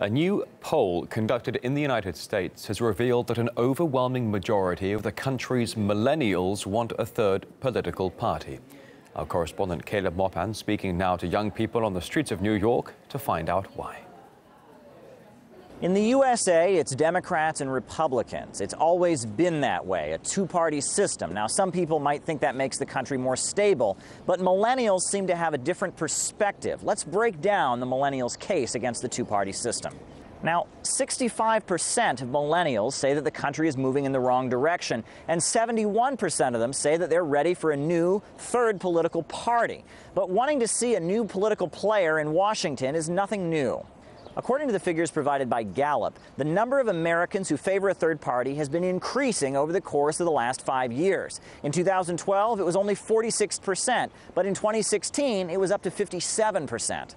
A new poll conducted in the United States has revealed that an overwhelming majority of the country's millennials want a third political party. Our correspondent Caleb Maupin speaking now to young people on the streets of New York to find out why. In the USA, it's Democrats and Republicans. It's always been that way, a two party system. Now, some people might think that makes the country more stable, but millennials seem to have a different perspective. Let's break down the millennials' case against the two party system. Now, 65% of millennials say that the country is moving in the wrong direction, and 71% of them say that they're ready for a new third political party. But wanting to see a new political player in Washington is nothing new. According to the figures provided by Gallup, the number of Americans who favor a third party has been increasing over the course of the last five years. In 2012, it was only 46%, but in 2016, it was up to 57%.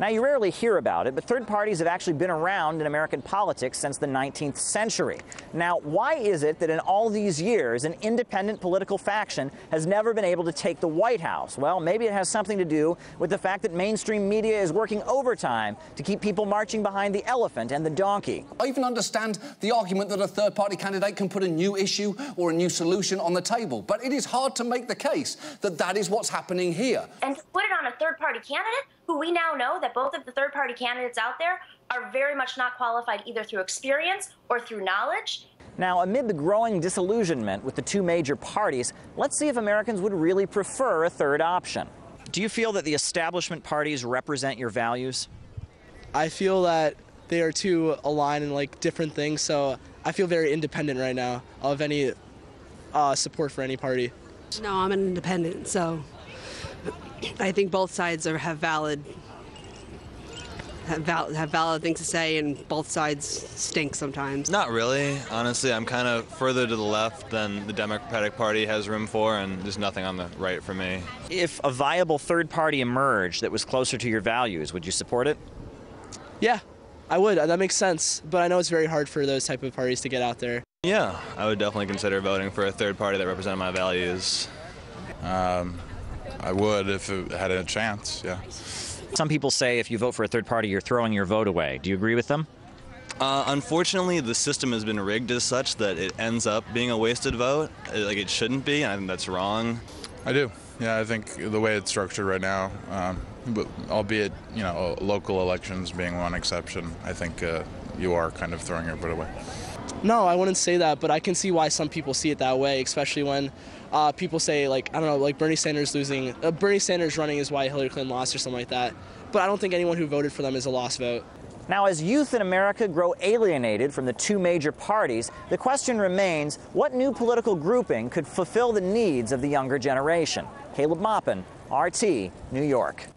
Now, you rarely hear about it, but third parties have actually been around in American politics since the 19th century. Now, why is it that in all these years, an independent political faction has never been able to take the White House? Well, maybe it has something to do with the fact that mainstream media is working overtime to keep people marching behind the elephant and the donkey. I even understand the argument that a third party candidate can put a new issue or a new solution on the table, but it is hard to make the case that that is what's happening here. And to put it on a third party candidate who we now know that that both of the third party candidates out there are very much not qualified either through experience or through knowledge. Now, amid the growing disillusionment with the two major parties, let's see if Americans would really prefer a third option. Do you feel that the establishment parties represent your values? I feel that they are too aligned in like different things, so I feel very independent right now of any uh, support for any party. No, I'm an independent, so I think both sides are, have valid have, val- have valid things to say, and both sides stink sometimes. Not really. Honestly, I'm kind of further to the left than the Democratic Party has room for, and there's nothing on the right for me. If a viable third party emerged that was closer to your values, would you support it? Yeah, I would. That makes sense. But I know it's very hard for those type of parties to get out there. Yeah, I would definitely consider voting for a third party that represented my values. Um, I would if it had a chance, yeah. Some people say if you vote for a third party, you're throwing your vote away. Do you agree with them? Uh, unfortunately, the system has been rigged as such that it ends up being a wasted vote. Uh, like it shouldn't be, and I think that's wrong. I do. Yeah, I think the way it's structured right now, um, but albeit you know local elections being one exception, I think uh, you are kind of throwing your vote away. No, I wouldn't say that, but I can see why some people see it that way, especially when uh, people say like I don't know, like Bernie Sanders losing, uh, Bernie Sanders running is why Hillary Clinton lost or something like that. But I don't think anyone who voted for them is a lost vote. Now, as youth in America grow alienated from the two major parties, the question remains what new political grouping could fulfill the needs of the younger generation? Caleb Maupin, RT, New York.